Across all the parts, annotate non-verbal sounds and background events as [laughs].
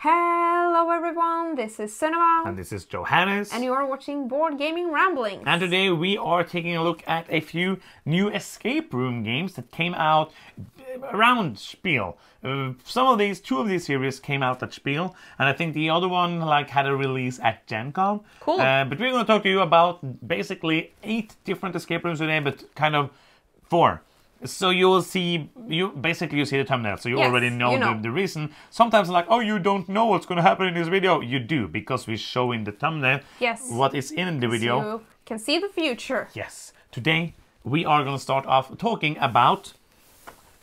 Hello everyone, this is Sunniva And this is Johannes. and you are watching Board Gaming Ramblings. And today we are taking a look at a few new escape room games that came out around Spiel. Uh, some of these, two of these series came out at Spiel, and I think the other one like had a release at Gen Con. Cool. Uh, but we're going to talk to you about basically eight different escape rooms today, but kind of four. So you will see, you basically you see the thumbnail, so you Yes, already know, you know. The, the reason. Sometimes like, oh, you don't know what's going to happen in this video. You do because we show in the thumbnail Yes. what is in the video. You can see the future. Yes. Today we are going to start off talking about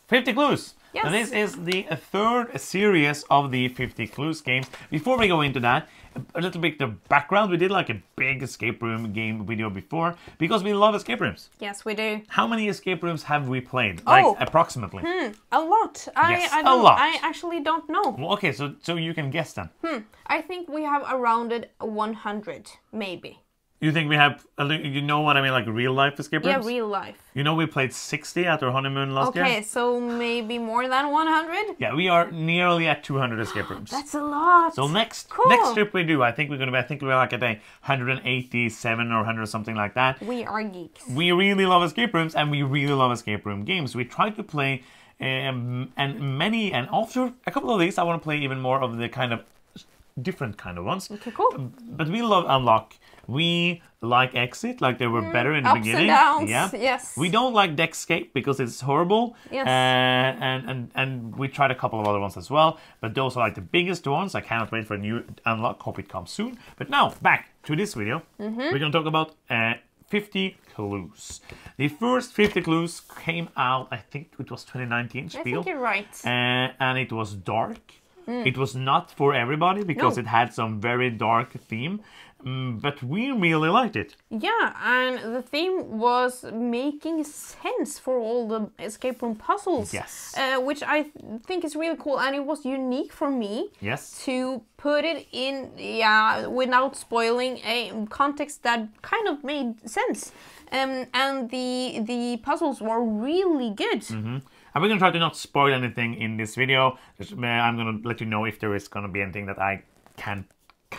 50 clues. Yes. This is the third series of the 50 clues games. Before we go into that, a little bit of background. We did like a big escape room game video before because we love escape rooms. Yes, we do. How many escape rooms have we played? Like Oh. approximately. A lot. I, Yes, I a lot. I actually don't know. Well, okay, so so you can guess then. Hmm, I think we have around 100, maybe. You think we have? a You know what I mean? Like real life escape rooms? Yeah, real life. You know we played 60 at our honeymoon last year. Okay, so maybe more than 100? Yeah, we are nearly at 200 escape rooms. [gasps] That's a lot. So next Cool. next trip we do, I think we're gonna be I think we're like at a 187 or 100 something like that. we are geeks. We really love escape rooms and we really love escape room games. We try to play um, and many and after a couple of these I want to play even more of the kind of different kind of ones. Okay, cool. But we love Unlock. We like Exit, like they were better in the Mm, beginning. downs, Yeah. yes. We don't like Deckscape because it's horrible. Yes. Uh, and, and and we tried a couple of other ones as well. But those are like the biggest ones. I cannot wait for a new Unlock. Hope it comes soon. But now back to this video. Mm-hmm. We're gonna talk about uh, 50 clues. The first 50 clues came out. I think it was 2019 I Spiel. think you're right. Uh, and it was dark. It was not for everybody because No. it had some very dark theme, mm, but we really liked it. Yeah, and the theme was making sense for all the escape room puzzles. Yes. Uh, which I th- think is really cool, and it was unique for me Yes. to put it in, yeah, without spoiling a context that kind of made sense. Um, and the the puzzles were really good. And we're gonna try to not spoil anything in this video. Uh, I'm gonna let you know if there is gonna be anything that I can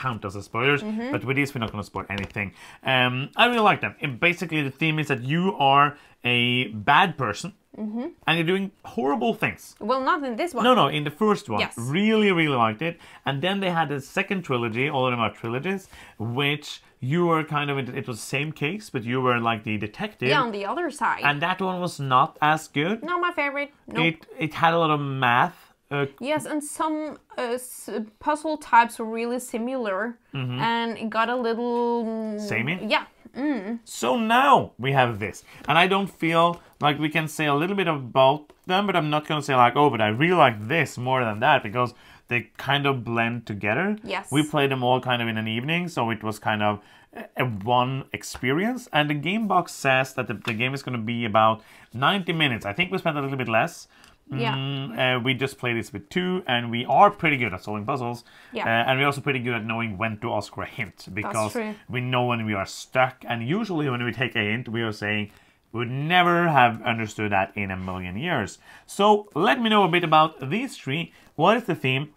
count as a spoilers. But with this, we're not gonna spoil anything. Um, I really like them. And basically, the theme is that you are a bad person and you're doing horrible things. Well, not in this one. No, no, in the first one. Yes. Really, really liked it. And then they had a second trilogy, all of them are trilogies, which you were kind of, it was the same case, but you were like the detective. Yeah, on the other side. And that one was not as good. not my favorite. No. It it had a lot of math. Uh, Yes, and some uh, s- puzzle types were really similar, and it got a little mm, Samey? Yeah, so now we have this. And I don't feel like we can say a little bit about them, but I'm not going to say like, oh, but I really like this more than that because they kind of blend together. Yes. We played them all kind of in an evening, so it was kind of a- a one experience. And the game box says that the, the game is going to be about 90 minutes. I think we spent a little bit less. Yeah. Mm, uh, we just play this with two, and we are pretty good at solving puzzles. Yeah. Uh, and we're also pretty good at knowing when to ask for a hint because we know when we are stuck. And usually, when we take a hint, we are saying we would never have understood that in a million years. So, let me know a bit about these three. What is the theme?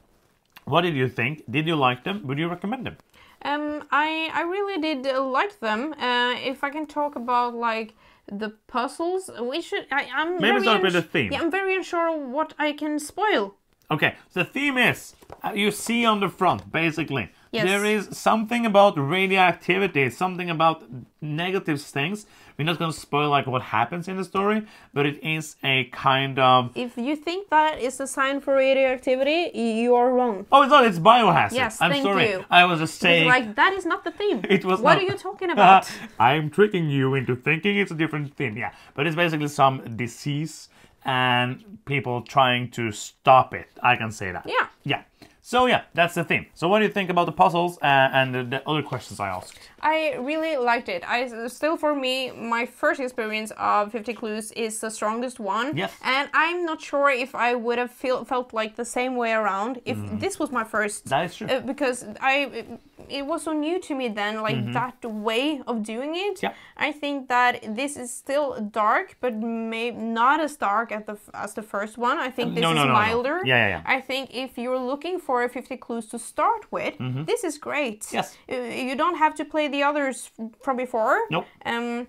What did you think? Did you like them? Would you recommend them? um, I I really did like them. Uh, if I can talk about like the puzzles, we should. I, I'm Maybe very start with the theme. Yeah, I'm very unsure what I can spoil. Okay, the theme is uh, you see on the front basically. Yes. There is something about radioactivity, something about negative things. We're not going to spoil like what happens in the story, but it is a kind of If you think that is a sign for radioactivity, you are wrong. Oh, it's not. It's biohazard. Yes, I'm thank sorry. you. I was just It's saying. like that is not the theme. [laughs] It was What not- are you talking about? [laughs] I'm tricking you into thinking it's a different thing. Yeah, but it's basically some disease and people trying to stop it. I can say that. Yeah. Yeah. So yeah, that's the theme. So what do you think about the puzzles uh, and the, the other questions I asked? I really liked it. I still, for me, my first experience of 50 Clues is the strongest one. Yes. And I'm not sure if I would have feel, felt like the same way around if this was my first. Mm. That is true. Uh, because I, it was so new to me then, like that way of doing it. Yeah. I think that this is still dark, but maybe not as dark as the as the first one. I think this no, is no, milder. Yeah, yeah, yeah. I think if you're looking for 50 clues to start with, this is great. Yes. Uh, You don't have to play the others from before. Nope. Um,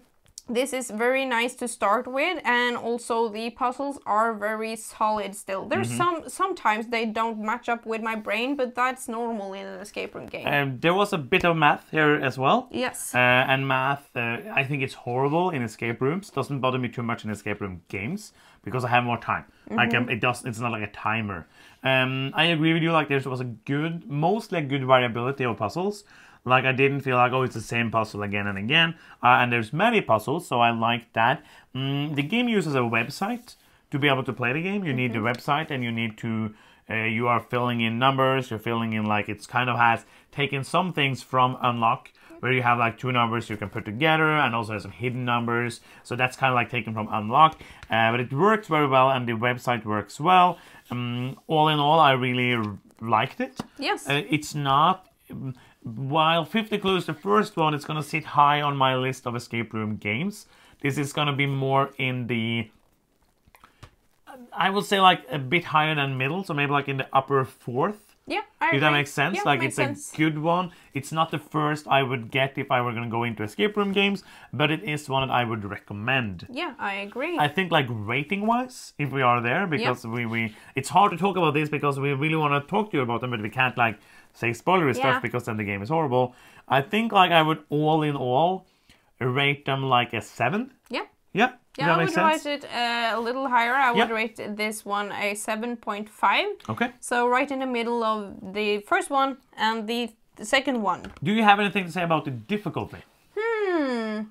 this is very nice to start with, and also the puzzles are very solid still. There's Mm-hmm. some sometimes they don't match up with my brain, but that's normal in an escape room game. Um, there was a bit of math here as well. yes. Uh, and math, uh, I think it's horrible in escape rooms. Doesn't bother me too much in escape room games because I have more time. I can. It does. It's not like a timer. Um, I agree with you. Like there was a good, mostly a good variability of puzzles. Like I didn't feel like oh it's the same puzzle again and again. Uh, and there's many puzzles, so I like that. Mm, the game uses a website to be able to play the game. You need the website and you need to. Uh, you are filling in numbers. You're filling in like it's kind of has taken some things from Unlock where you have like two numbers you can put together and also has some hidden numbers. So that's kind of like taken from Unlock, uh, but it works very well and the website works well. Um, all in all, I really liked it. Yes. Uh, it's not. While 50 Clues, the first one, is going to sit high on my list of escape room games. This is going to be more in the. I would say like a bit higher than middle, so maybe like in the upper fourth. yeah. I If that makes sense, Yeah, like makes it's sense. a good one. It's not the first I would get if I were going to go into escape room games, but it is one that I would recommend. Yeah, I agree. I think like rating wise, if we are there, because we, we it's hard to talk about this because we really want to talk to you about them, but we can't like say spoilery Yeah. stuff because then the game is horrible. I think like I would all in all rate them like a seven. yeah. Yeah, Yeah, I would sense? rate it uh, a little higher. I would Yeah. rate this one a 7.5. Okay. So right in the middle of the first one and the, the second one. Do you have anything to say about the difficulty? Hmm.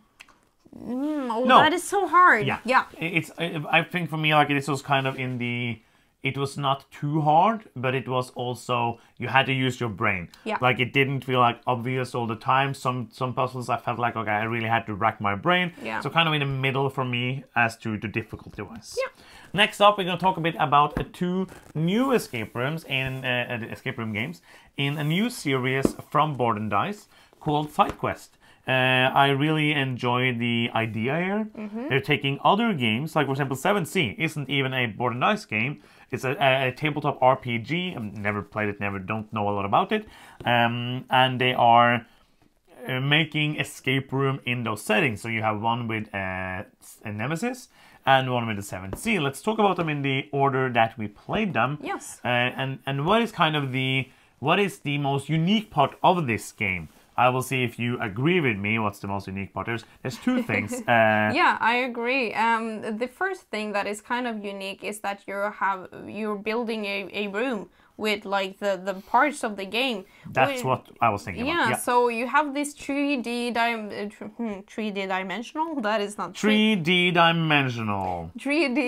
Mm, oh, No. that is so hard. Yeah. Yeah. It's. I I think for me, like this was kind of in the. It was not too hard, but it was also you had to use your brain. Yeah. Like it didn't feel like obvious all the time. Some some puzzles I felt like okay, I really had to rack my brain. Yeah. So kind of in the middle for me as to the difficulty wise. Yeah. Next up, we're going to talk a bit about the two new escape rooms in uh, uh, the escape room games in a new series from Board and Dice called Sidequest. Uh, I really enjoy the idea here. They're taking other games, like for example, 7th Sea isn't even a board and dice game. It's a, a, tabletop RPG. I've never played it, never don't know a lot about it. Um, and they are uh, making escape room in those settings. So you have one with uh, a Nemesis and one with the 7th Sea. Let's talk about them in the order that we played them. Yes. Uh, and and what is kind of the what is the most unique part of this game? I will see if you agree with me. What's the most unique part? There's there's two [laughs] things. Uh, Yeah, I agree. Um, the first thing that is kind of unique is that you have you're building a, a room with like the, the parts of the game. That's what I was thinking Yeah, about. so you have this 3D dim- uh, hmm, 3D dimensional. [laughs] That is not 3D dimensional. 3D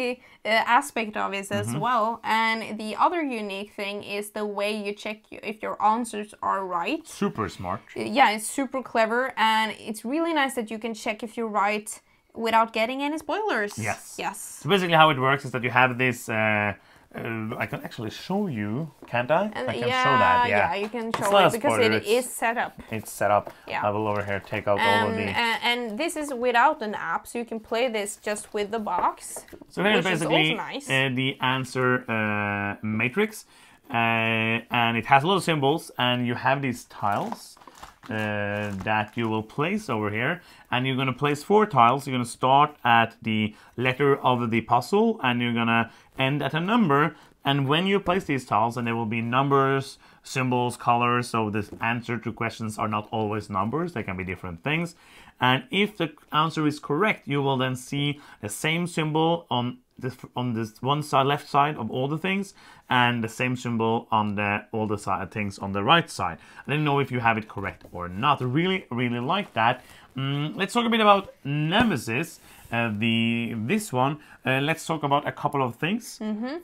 uh, aspect of it as well. And the other unique thing is the way you check if your answers are right. Super smart. Yeah, it's super clever, and it's really nice that you can check if you're right without getting any spoilers. Yes. Yes. So basically, how it works is that you have this. Uh, uh, I can actually show you, can't I? And I can yeah, show that. Yeah, yeah, you can show it because spoiler, it is set up. It's set up. Yeah. I will over here take out all of And, the. and, and this is without an app, so you can play this just with the box. So here's which is basically nice. uh, the answer uh, matrix, uh, and it has a lot of symbols, and you have these tiles uh, that you will place over here, and you're gonna place four tiles. You're gonna start at the letter of the puzzle, and you're gonna end at a number. And when you place these tiles, and there will be numbers, symbols, colors. So the answer to questions are not always numbers; they can be different things. And if the answer is correct, you will then see the same symbol on this on this one side, left side of all the things, and the same symbol on the all the side things on the right side. I don't know if you have it correct or not. Really, really like that. Mm, let's talk a bit about Nemesis. Uh, the this one. Uh, let's talk about a couple of things.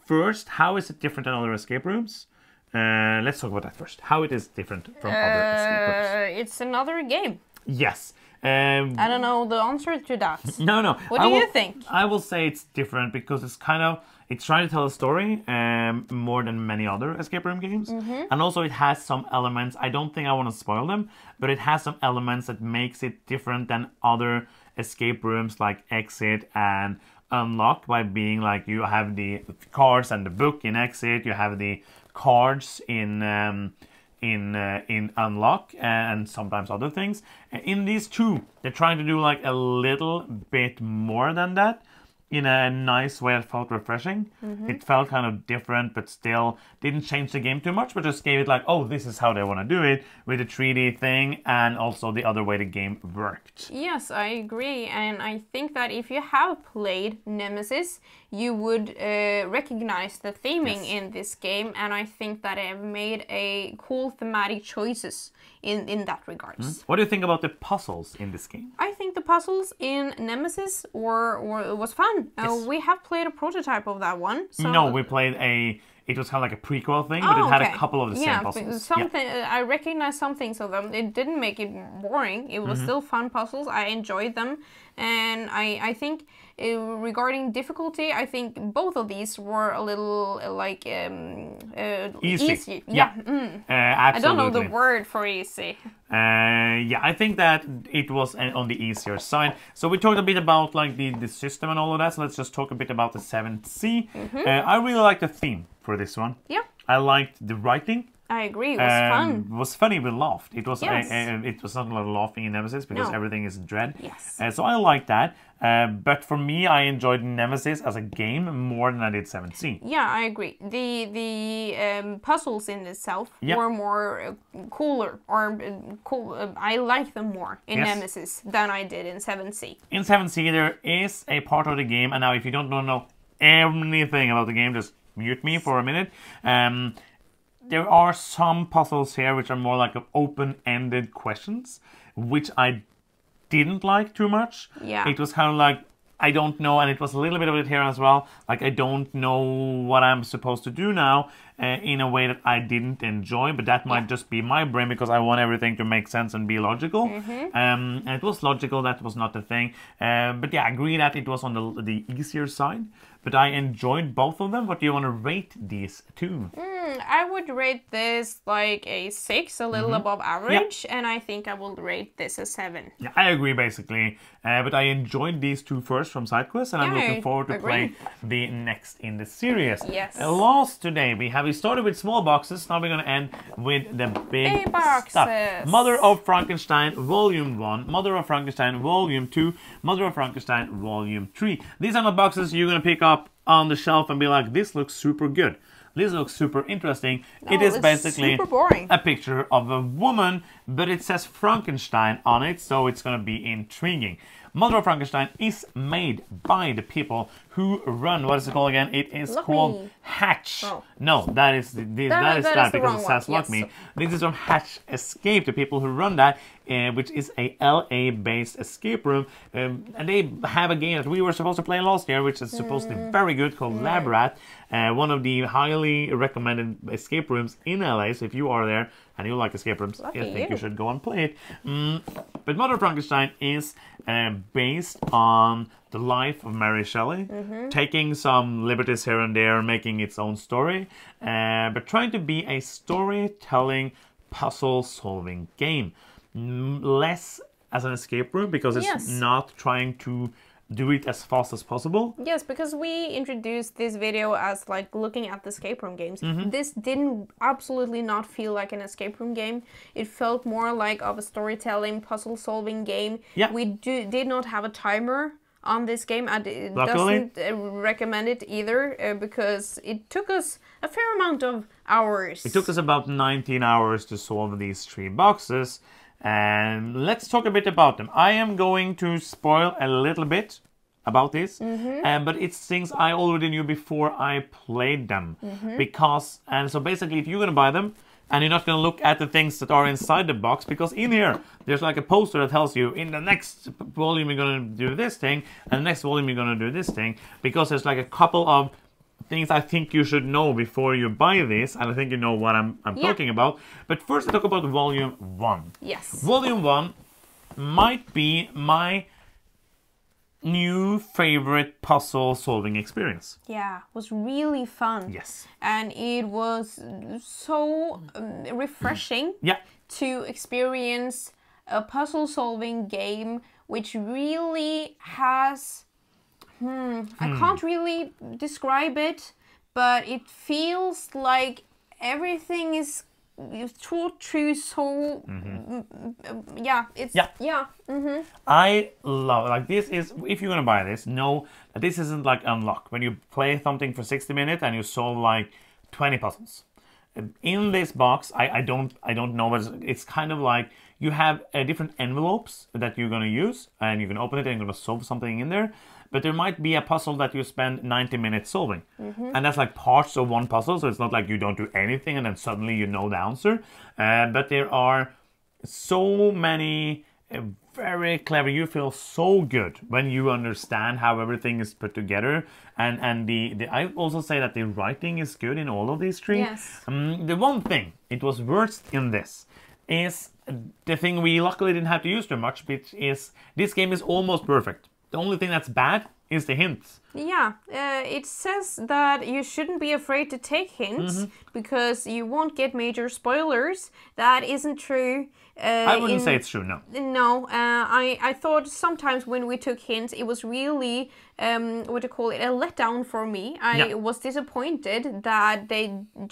First, how is it different than other escape rooms? Uh, let's talk about that first. How it is different from other escape rooms. Uh, it's another game. Yes. Um, I don't know the answer to that. [laughs] no, no. What I do you will- think? I will say it's different because it's kind of it's trying to tell a story um, more than many other escape room games, Mm-hmm. and also it has some elements. I don't think I want to spoil them, but it has some elements that makes it different than other escape rooms like Exit and Unlock by being like you have the cards and the book in Exit, you have the cards in. Um, in uh, in unlock and sometimes other things. In these two they're trying to do like a little bit more than that in a nice way It felt refreshing. It felt kind of different but still didn't change the game too much but just gave it like oh this is how they want to do it with the 3d thing and also the other way the game worked. Yes, I agree, and I think that if you have played Nemesis, you would uh, recognize the theming Yes. in this game, and I think that I have made a cool thematic choices in in that regards. what do you think about the puzzles in this game I think the puzzles in Nemesis were, were was fun. Uh, we have played a prototype of that one. So no we played a it was kind of like a prequel thing but it had a couple of the Oh, yeah, same puzzles Something uh, I recognized some things of them. It didn't make it boring. It was still fun puzzles. I enjoyed them, and I I think uh, regarding difficulty, I think both of these were a little uh, like um, uh, Easy. easy. Yeah. mm. Uh, I don't know the word for easy. Uh, yeah, I think that it was on the easier side. So we talked a bit about like the, the system and all of that. So let's just talk a bit about the 7th Sea. Mm-hmm. Uh, I really like the theme for this one. Yeah, I liked the writing. I agree. It was Um, fun. It was funny. We laughed. It was Yes. uh, uh, it was not a lot of laughing in Nemesis because No. everything is dread. Yes. Uh, so I like that. Uh, but for me, I enjoyed Nemesis as a game more than I did 7th Sea. Yeah, I agree. The the um, puzzles in itself were more uh, cooler, or uh, cool. Uh, I like them more in Yes. Nemesis than I did in Seventh Sea. In 7th Sea, there is a part of the game, and now if you don't know, know anything about the game, just mute me for a minute. Um, there are some puzzles here which are more like open-ended questions, which I didn't like too much. Yeah. It was kind of like I don't know, and it was a little bit of it here as well. Like I don't know what I'm supposed to do now uh, in a way that I didn't enjoy, but that might just be my brain because I want everything to make sense and be logical. Um, and it was logical. That was not the thing. Uh, but yeah, I agree that it was on the the easier side. But I enjoyed both of them. What do you want to rate these two? Mm, I would rate this like a six, a little above average, and I think I will rate this a seven. Yeah, I agree basically. Uh, but I enjoyed these two first from SideQuest, and I'm looking forward to agree. play the next in the series. Yes. Uh, last today we have we started with small boxes. Now we're gonna end with the big, Big boxes. stuff. Mother of Frankenstein Volume One, Mother of Frankenstein Volume Two, Mother of Frankenstein Volume Three. These are not boxes you're gonna pick up on the shelf and be like, "This looks super good." This looks super interesting. No, it's basically a picture of a woman, but it says Frankenstein on it, so it's gonna be intriguing. Mother of Frankenstein is made by the people who run. What is it called again? It is Look called Me. Hatch. Oh. No, that is the, this, That- that is that that, is the because it says Look yes. Me. This is from Hatch Escape, the people who run that, uh, which is a LA-based escape room, um, and they have a game that we were supposed to play last year, which is supposed to be very good, called Lab Rat. Uh, one of the highly recommended escape rooms in LA. So if you are there and you like escape rooms, Lucky I think you. you. should go and play it. Mm, but Mother Frankenstein is uh, based on the life of Mary Shelley, taking some liberties here and there, making its own story, uh, but trying to be a storytelling, puzzle-solving game. Mm, less as an escape room because it's Yes. not trying to do it as fast as possible. Yes, because we introduced this video as like looking at the escape room games. Mm-hmm. This didn't absolutely not feel like an escape room game. It felt more like of a storytelling, puzzle solving game. Yeah. We do did not have a timer on this game. and it Luckily. doesn't uh, recommend it either uh, because it took us a fair amount of hours. It took us about 19 hours to solve these three boxes. And let's talk a bit about them. I am going to spoil a little bit about this, um, but it's things I already knew before I played them. Because, and so basically, if you're gonna buy them, and you're not gonna look at the things that are inside the box, because in here, there's like a poster that tells you in the next volume you're gonna do this thing, and the next volume you're gonna do this thing, because there's like a couple of things I think you should know before you buy this, and I think you know what I'm, I'm Yeah. talking about. But first, I talk about volume one. Yes. Volume one might be my new favorite puzzle solving experience. Yeah, was really fun. Yes. And it was so um, refreshing [clears throat] Yeah. to experience a puzzle solving game which really has hmm, I can't really describe it, but it feels like everything is thought through so mm, mm, yeah it's Yeah. yeah hmm I love like this is if you're gonna buy this, know that this isn't like unlock when you play something for 60 minutes and you solve like 20 puzzles. In this box, I, I don't I don't know, but it's, it's kind of like you have uh, different envelopes that you're gonna use, and you can open it and you're gonna solve something in there. But there might be a puzzle that you spend 90 minutes solving, and that's like parts of one puzzle. So it's not like you don't do anything and then suddenly you know the answer. Uh, but there are so many uh, very clever you feel so good when you understand how everything is put together and and the, the i also say that the writing is good in all of these three Yes. um, the one thing it was worst in this is the thing we luckily didn't have to use too much which is this game is almost perfect the only thing that's bad is the hints Yeah, uh, it says that you shouldn't be afraid to take hints Mm-hmm. because you won't get major spoilers. That isn't true. Uh, i wouldn't in- say it's true no No, uh, I, I thought sometimes when we took hints, it was really, um, what do you call it, a letdown for me. I Yeah. was disappointed that they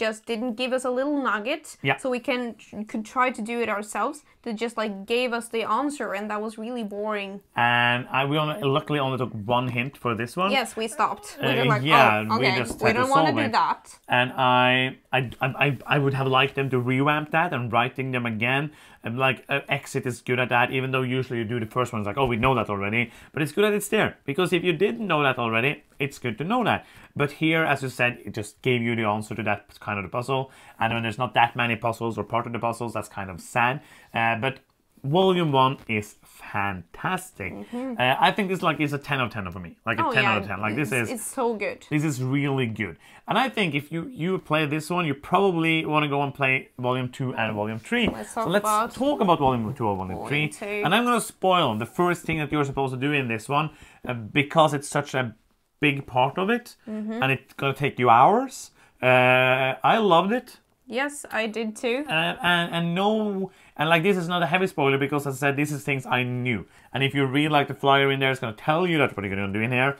just didn't give us a little nugget Yeah. so we can could try to do it ourselves. They just like gave us the answer, and that was really boring. and i we only, luckily only took one hint for this one Yes, we stopped. We Uh, were like, yeah, oh, we just we don't want to do that. and I, I, I, I would have liked them to revamp that and writing them again. And like uh, Exit is good at that, even though usually you do the first one, it's like, oh, we know that already. But it's good that it's there because if you didn't know that already, it's good to know that. But here, as you said, it just gave you the answer to that kind of the puzzle. And when there's not that many puzzles or part of the puzzles, that's kind of sad. Uh, but Volume one is fantastic. Uh, I think this like is a ten out of ten for me, like a Mm-hmm. Oh ten yeah, out of ten. Like this it's, is it's so good. this is really good. And I think if you you play this one, you probably want to go and play volume 2 and volume 3. Let's talk so let's about talk about volume 2 or volume, volume 3. two. And I'm going to spoil the first thing that you're supposed to do in this one uh, because it's such a big part of it Mm-hmm. and it's going to take you hours. Uh, I loved it. Yes, I did too. Uh, and and no and like this is not a heavy spoiler because as I said this is things I knew. And if you read like the flyer in there, it's gonna tell you that what you're gonna do in here.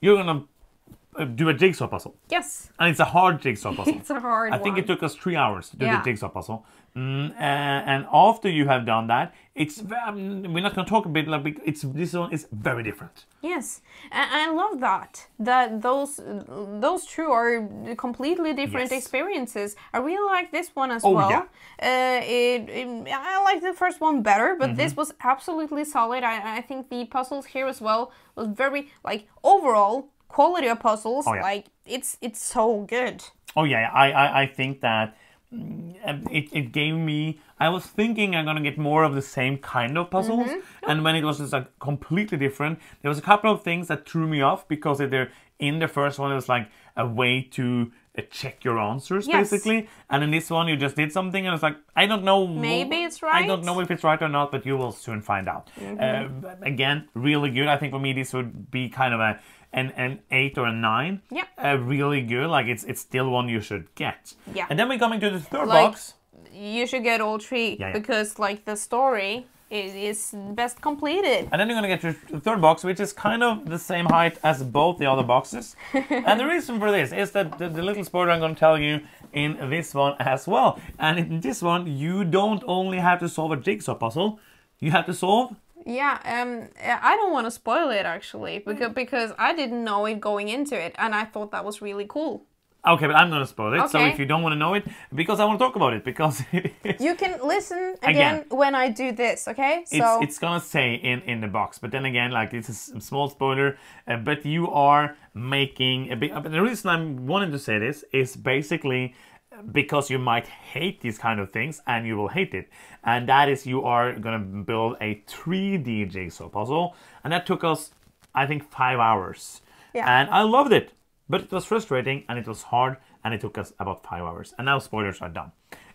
You're gonna do a jigsaw puzzle, Yes, and it's a hard jigsaw puzzle. [laughs] it's a hard I think one. it took us three hours to do Yeah. the jigsaw puzzle. Mm, uh, and after you have done that, it's um, we're not gonna talk a bit like it's this one is very different. Yes, and I love that that those those two are completely different Yes. experiences. I really like this one as Oh, well. yeah. Uh, it, it- I like the first one better, but Mm-hmm. this was absolutely solid. I, I think the puzzles here as well was very like overall quality of puzzles. Oh, yeah. Like it's it's so good. Oh yeah, I I, I think that mm, it, it gave me. I was thinking I'm gonna get more of the same kind of puzzles, and when it was just like completely different, there was a couple of things that threw me off because they're in the first one it was like a way to check your answers Yes. basically, and in this one you just did something and it's like I don't know. Maybe it's right. I don't know if it's right or not, but you will soon find out. Uh, again, really good. I think for me this would be kind of a an, an eight or a nine. Yeah. Uh, really good. Like it's it's still one you should get. Yeah. And then we're coming to the third Like- box. You should get all three Yeah, yeah. because like the story is, best completed. And then you're gonna get your third box, which is kind of the same height as both the other boxes. [laughs] and the reason for this is that the, the little spoiler I'm gonna tell you in this one as well. And in this one, you don't only have to solve a jigsaw puzzle, you have to solve Yeah, um, I don't want to spoil it actually because because I didn't know it going into it, and I thought that was really cool. Okay, but I'm gonna spoil it. So if you don't want to know it, because I want to talk about it, [laughs] because You can listen again, Again. when I do this, okay? So it's it's gonna say in in the box. But then again, like this is a small spoiler. Uh, but you are making a big. Uh, the reason I'm wanting to say this is basically because you might hate these kind of things and you will hate it and that is you are going to build a 3d jigsaw puzzle and that took us i think five hours Yeah. and i loved it but it was frustrating and it was hard and it took us about five hours and now spoilers are done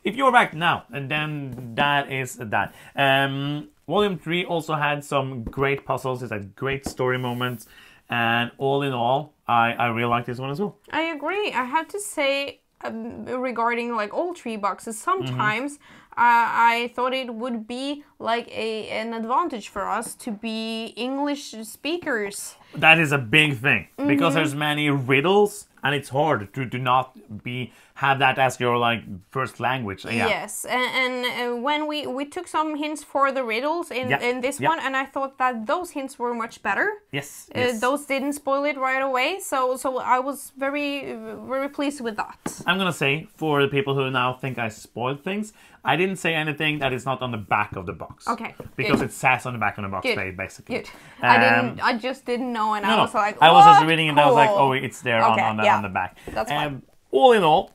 if you're back now, and then that is that. Um, Volume 3 also had some great puzzles, it had great story moments, and all in all, I, I really like this one as well. I agree. I have to say, um, regarding like all three boxes, sometimes uh, I thought it would be like a an advantage for us to be English speakers. That is a big thing because there's many riddles and it's hard to, to not be have that as your like first language. Yeah. Yes, and, and uh, when we we took some hints for the riddles in Yeah, in this yeah. one, and I thought that those hints were much better. Yes. Uh, yes. those didn't spoil it right away, so so I was very very pleased with that. I'm gonna say for the people who now think I spoiled things, I didn't say anything that is not on the back of the box. Okay, Because good. it says on the back of the box, Good, ba- basically. Good. I Um, didn't. I just didn't know, and No, I no. was like, I was just reading it. and I was like, oh, it's there on, on, the, yeah. on the back. That's fine. Um, all in all,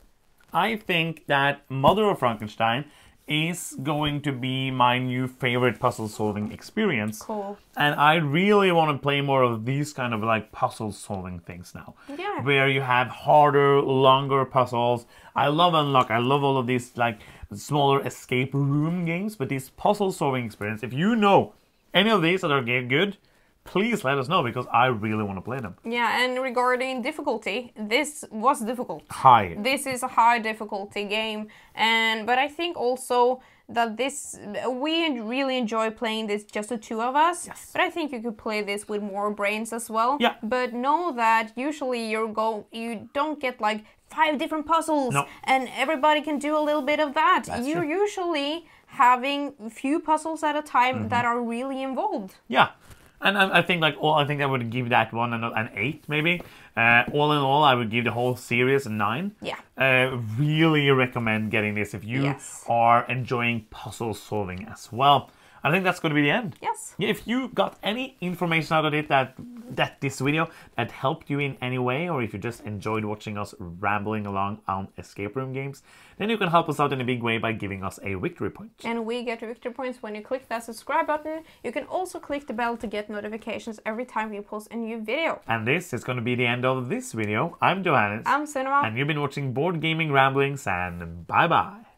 I think that Mother of Frankenstein is going to be my new favorite puzzle solving experience. Cool. And I really want to play more of these kind of like puzzle solving things now. Yeah. Where you have harder, longer puzzles. I love Unlock. I love all of these like smaller escape room games, but this puzzle solving experience, if you know any of these that are good, please let us know because I really want to play them. Yeah, and regarding difficulty, this was difficult. High. This is a high difficulty game, and but I think also that this we really enjoy playing this just the two of us. Yes. But I think you could play this with more brains as well. Yeah. But know that usually you go you don't get like five different puzzles No. and everybody can do a little bit of that. That's You're true. usually having few puzzles at a time Mm-hmm. that are really involved. Yeah. And I, I think like all I think I would give that one an, an eight maybe. Uh, all in all, I would give the whole series a nine. Yeah. Uh, really recommend getting this if you Yes. are enjoying puzzle solving as well. I think that's going to be the end. Yes. Yeah, if you got any information out of it that that this video that helped you in any way, or if you just enjoyed watching us rambling along on escape room games, then you can help us out in a big way by giving us a victory point. And we get victory points when you click that subscribe button. You can also click the bell to get notifications every time we post a new video. And this is going to be the end of this video. I'm Johannes. I'm Sunniva. and you've been watching Board Gaming Ramblings, and bye bye.